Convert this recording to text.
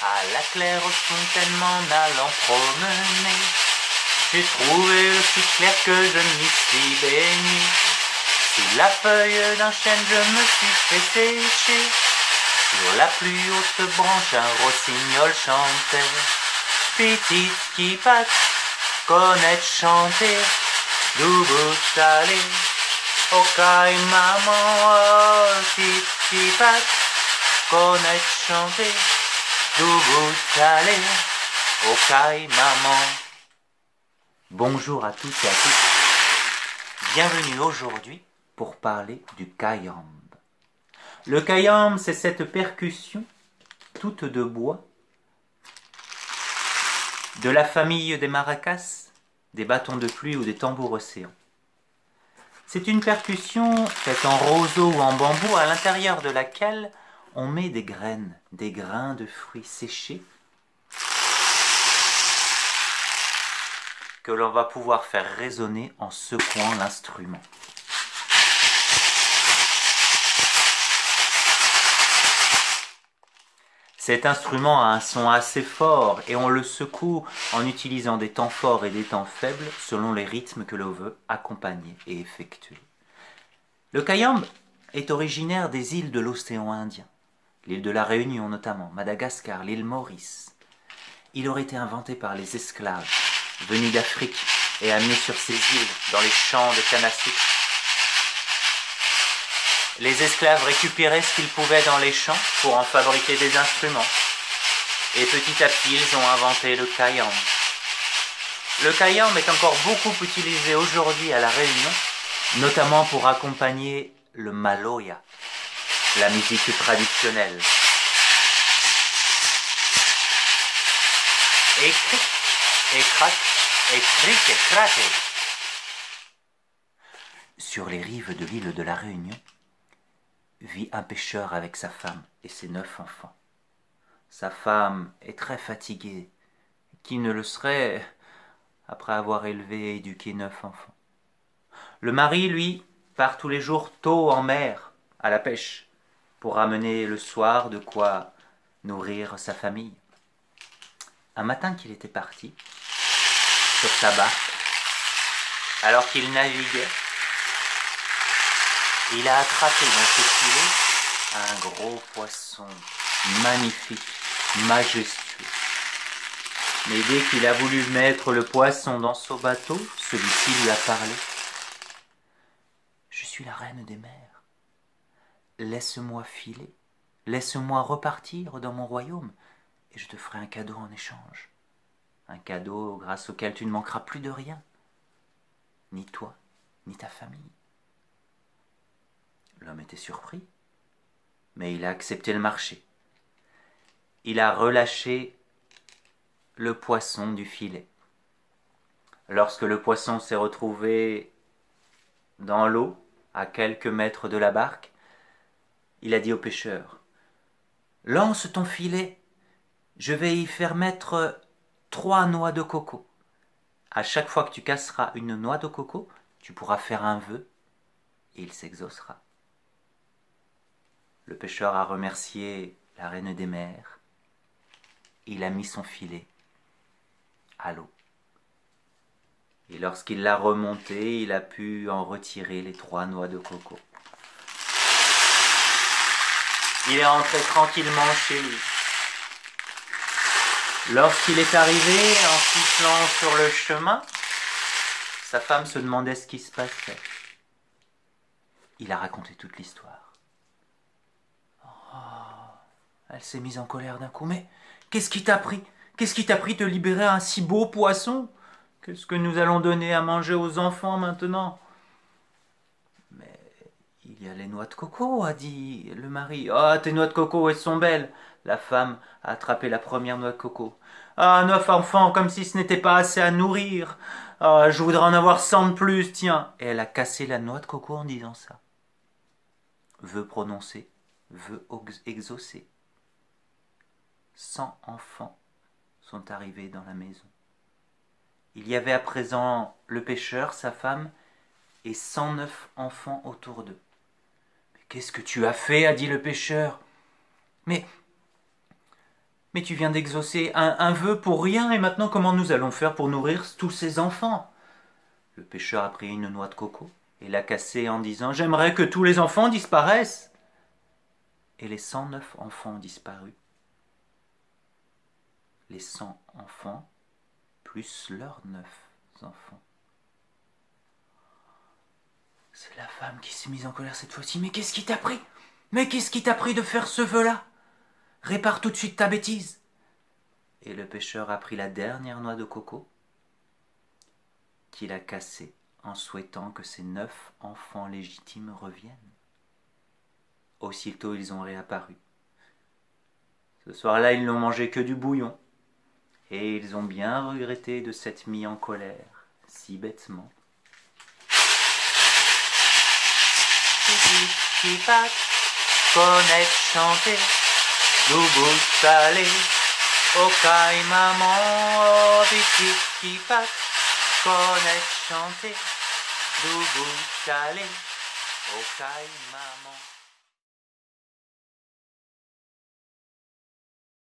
À la claire aux fontaines m'en allant promener, j'ai trouvé aussi clair que je m'y suis baigné. Sous la feuille d'un chêne je me suis fait sécher, sur la plus haute branche un rossignol chantait. Petite qui connaître chanter, d'où vous allez, au caille maman, oh, petite qui patte, connaître chanter, Bonjour à tous et à toutes. Bienvenue aujourd'hui pour parler du kayamb. Le kayamb, c'est cette percussion toute de bois de la famille des maracas, des bâtons de pluie ou des tambours océans. C'est une percussion faite en roseau ou en bambou à l'intérieur de laquelle on met des graines, des grains de fruits séchés que l'on va pouvoir faire résonner en secouant l'instrument. Cet instrument a un son assez fort et on le secoue en utilisant des temps forts et des temps faibles selon les rythmes que l'on veut accompagner et effectuer. Le kayamb est originaire des îles de l'océan Indien, l'île de la Réunion notamment, Madagascar, l'île Maurice. Il aurait été inventé par les esclaves venus d'Afrique et amenés sur ces îles dans les champs de canne. Les esclaves récupéraient ce qu'ils pouvaient dans les champs pour en fabriquer des instruments. Et petit à petit, ils ont inventé le kayam. Le kayam est encore beaucoup utilisé aujourd'hui à La Réunion, notamment pour accompagner le maloya, la musique traditionnelle. Et et crac. Sur les rives de l'île de la Réunion, vit un pêcheur avec sa femme et ses neuf enfants. Sa femme est très fatiguée, qui ne le serait après avoir élevé et éduqué neuf enfants. Le mari, lui, part tous les jours tôt en mer, à la pêche, pour ramener le soir de quoi nourrir sa famille. Un matin qu'il était parti, sur sa barque, alors qu'il naviguait, il a attrapé dans ses filets un gros poisson magnifique, majestueux. Mais dès qu'il a voulu mettre le poisson dans son bateau, celui-ci lui a parlé. Je suis la reine des mers. Laisse-moi filer, laisse-moi repartir dans mon royaume, et je te ferai un cadeau en échange. Un cadeau grâce auquel tu ne manqueras plus de rien, ni toi, ni ta famille. L'homme était surpris, mais il a accepté le marché. Il a relâché le poisson du filet. Lorsque le poisson s'est retrouvé dans l'eau, à quelques mètres de la barque, il a dit au pêcheur Lance ton filet, je vais y faire mettre trois noix de coco. À chaque fois que tu casseras une noix de coco, tu pourras faire un vœu et il s'exaucera. Le pêcheur a remercié la reine des mers. Il a mis son filet à l'eau. Et lorsqu'il l'a remonté, il a pu en retirer les trois noix de coco. Il est rentré tranquillement chez lui. Lorsqu'il est arrivé en sifflant sur le chemin, sa femme se demandait ce qui se passait. Il a raconté toute l'histoire. Elle s'est mise en colère d'un coup. Mais qu'est-ce qui t'a pris? Qu'est-ce qui t'a pris de libérer un si beau poisson? Qu'est-ce que nous allons donner à manger aux enfants maintenant? Il y a les noix de coco, a dit le mari. Ah, tes noix de coco, elles sont belles. La femme a attrapé la première noix de coco. Ah, neuf enfants, comme si ce n'était pas assez à nourrir. Ah, je voudrais en avoir cent de plus, tiens. Et elle a cassé la noix de coco en disant ça. Veut prononcer, veut exaucer. Cent enfants sont arrivés dans la maison. Il y avait à présent le pêcheur, sa femme, et cent neuf enfants autour d'eux. Qu'est-ce que tu as fait a dit le pêcheur. Mais. Mais tu viens d'exaucer un, un vœu pour rien, et maintenant comment nous allons faire pour nourrir tous ces enfants? Le pêcheur a pris une noix de coco et l'a cassée en disant J'aimerais que tous les enfants disparaissent. Et les cent neuf enfants ont disparu. Les cent enfants plus leurs neuf enfants. C'est la femme qui s'est mise en colère cette fois-ci. Mais qu'est-ce qui t'a pris? Mais qu'est-ce qui t'a pris de faire ce vœu-là Répare tout de suite ta bêtise. Et le pêcheur a pris la dernière noix de coco qu'il a cassée en souhaitant que ses neuf enfants légitimes reviennent. Aussitôt ils ont réapparu. Ce soir-là, ils n'ont mangé que du bouillon, et ils ont bien regretté de s'être mis en colère si bêtement. Qui passe, connaître chanter, bout salé, caille maman, oh qui passe, connaître chanter, bout salé, au caille maman.